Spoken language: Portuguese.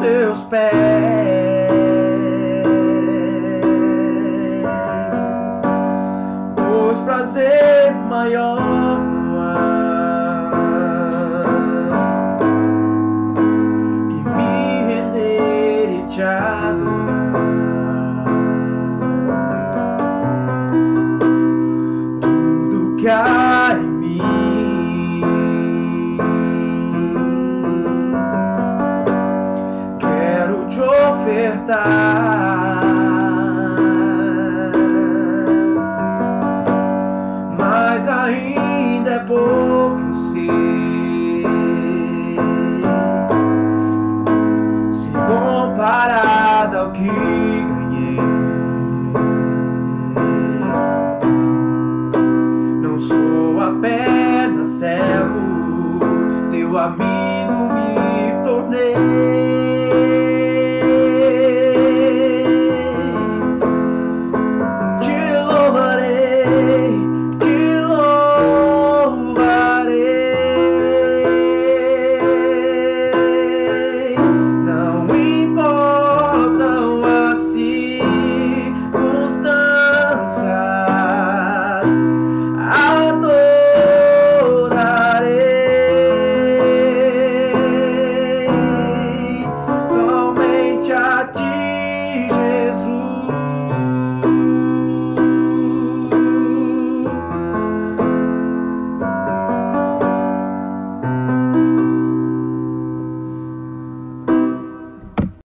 teus pés. Pois prazer maior que me render e te adorar. Tudo que te ofertar. Mas ainda é pouco sei. Se comparado ao que ganhei, não sou apenas servo, teu amigo. us.